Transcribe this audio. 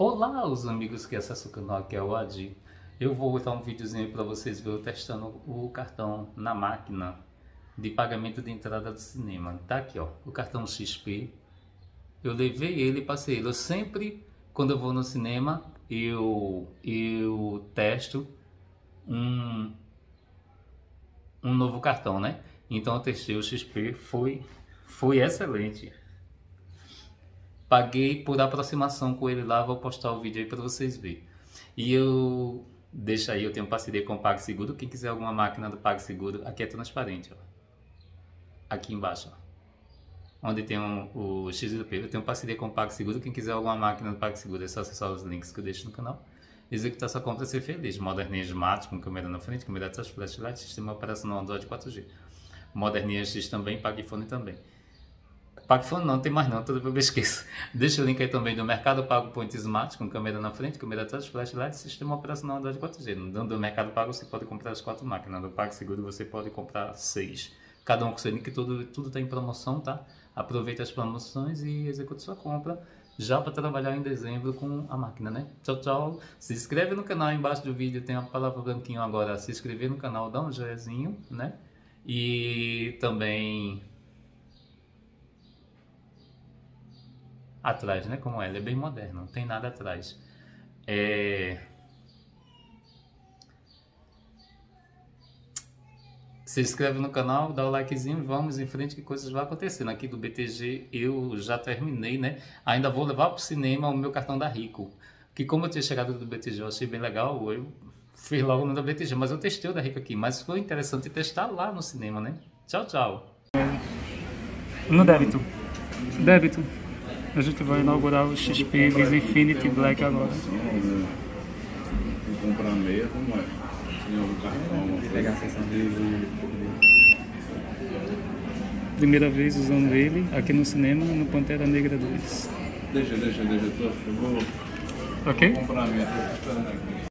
Olá, os amigos que acessam o canal, aqui é o Adi. Eu vou botar um videozinho para vocês verem testando o cartão na máquina de pagamento de entrada do cinema. Tá aqui, ó, o cartão XP. Eu levei ele passei ele. Eu sempre, quando eu vou no cinema, eu, eu testo um, um novo cartão, né? Então eu testei o XP, foi, foi excelente. Paguei por aproximação com ele lá, vou postar o vídeo aí para vocês verem. E eu deixa aí, eu tenho parceria com o PagSeguro. Quem quiser alguma máquina do PagSeguro, aqui é transparente, ó. Aqui embaixo, ó. Onde tem um, o XP, eu tenho parceria com o PagSeguro. Quem quiser alguma máquina do PagSeguro, é só acessar os links que eu deixo no canal. Executar sua compra e ser feliz. Moderninha Smart, com câmera na frente, câmera atrás, flashlight, sistema operacional Android 4G. Moderninha X também, PagFone também. PagFone não, tem mais não, toda vez eu esqueço. Deixa o link aí também do Mercado Pago Point Smart, com câmera na frente, câmera atrás, flashlight, sistema operacional Android 4G. No do Mercado Pago você pode comprar as quatro máquinas, no PagSeguro você pode comprar seis. Cada um com seu link, tudo está em promoção, tá? Aproveita as promoções e execute sua compra já para trabalhar em dezembro com a máquina, né? Tchau, tchau. Se inscreve no canal, embaixo do vídeo tem a palavra branquinho agora, se inscrever no canal, dá um joinha, né? E também atrás, né? Como ela é bem moderno, não tem nada atrás. É... Se inscreve no canal, dá o likezinho, vamos em frente que coisas vão acontecendo. Aqui do BTG eu já terminei, né? Ainda vou levar para o cinema o meu cartão da Rico. Que como eu tinha chegado do BTG, eu achei bem legal, eu fiz logo no da BTG. Mas eu testei o da Rico aqui, mas foi interessante testar lá no cinema, né? Tchau, tchau. No débito. Débito. A gente vai inaugurar o XP Visa Infinity Black agora. Vou comprar meia, como é? Tem algum cartão? Pegar a sessão. Primeira vez usando ele aqui no cinema, no Pantera Negra 2. Deixa, deixa, deixa. Eu vou Ok? comprar meia, tô esperando aqui.